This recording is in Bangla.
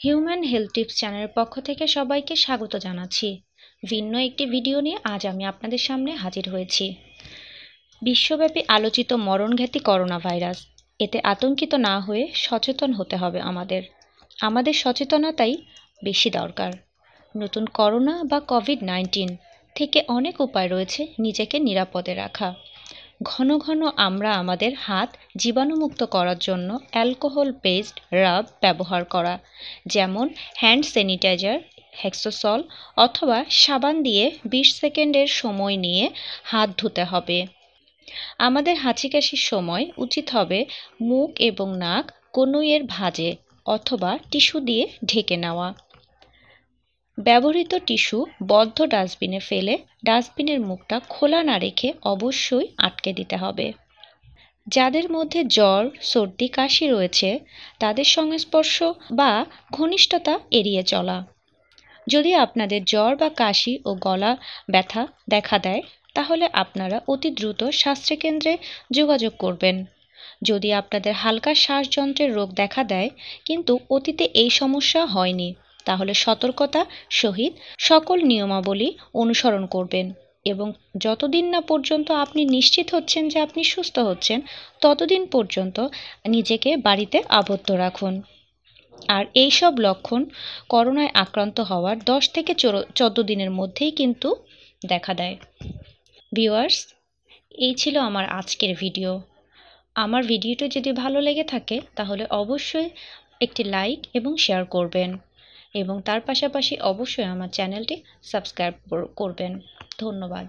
হিউম্যান হেলথ টিপস চ্যানেলের পক্ষ থেকে সবাইকে স্বাগত জানাচ্ছি। ভিন্ন একটি ভিডিও নিয়ে আজ আমি আপনাদের সামনে হাজির হয়েছি। বিশ্বব্যাপী আলোচিত মরণঘাতী করোনা ভাইরাস এতে আতঙ্কিত না হয়ে সচেতন হতে হবে আমাদের। আমাদের সচেতনতাই বেশি দরকার। নতুন করোনা বা কোভিড নাইন্টিন থেকে অনেক উপায় রয়েছে নিজেকে নিরাপদে রাখা। ঘন ঘন আমরা আমাদের হাত জীবাণুমুক্ত করার জন্য অ্যালকোহল বেসড রাব ব্যবহার করা, যেমন হ্যান্ড স্যানিটাইজার, হেক্সোসল অথবা সাবান দিয়ে বিশ সেকেন্ডের সময় নিয়ে হাত ধুতে হবে। আমাদের হাঁচি কাশির সময় উচিত হবে মুখ এবং নাক কনুইয়ের ভাঁজে অথবা টিস্যু দিয়ে ঢেকে নেওয়া। ব্যবহৃত টিস্যু বদ্ধ ডাস্টবিনে ফেলে ডাস্টবিনের মুখটা খোলা না রেখে অবশ্যই আটকে দিতে হবে। যাদের মধ্যে জ্বর, সর্দি, কাশি রয়েছে, তাদের সংস্পর্শ বা ঘনিষ্ঠতা এড়িয়ে চলা। যদি আপনাদের জ্বর বা কাশি ও গলা ব্যথা দেখা দেয়, তাহলে আপনারা অতি দ্রুত স্বাস্থ্যকেন্দ্রে যোগাযোগ করবেন। যদি আপনাদের হালকা শ্বাসযন্ত্রের রোগ দেখা দেয়, কিন্তু অতীতে এই সমস্যা হয়নি তাহলে সতর্কতা, সহিত সকল নিয়মাবলী অনুসরণ করবেন এবং যতদিন না পর্যন্ত আপনি নিশ্চিত হচ্ছেন যে আপনি সুস্থ হচ্ছেন, ততদিন পর্যন্ত নিজেকে বাড়িতে আবদ্ধ রাখুন। আর এই সব লক্ষণ করোনায় আক্রান্ত হওয়ার দশ থেকে চোদ্দ দিনের মধ্যেই কিন্তু দেখা দেয়। ভিউয়ার্স, এই ছিল আমার আজকের ভিডিও। আমার ভিডিওটি যদি ভালো লেগে থাকে, তাহলে অবশ্যই একটি লাইক এবং শেয়ার করবেন। এবং তার পাশাপাশি অবশ্যই আমার চ্যানেলটি সাবস্ক্রাইব করবেন। ধন্যবাদ।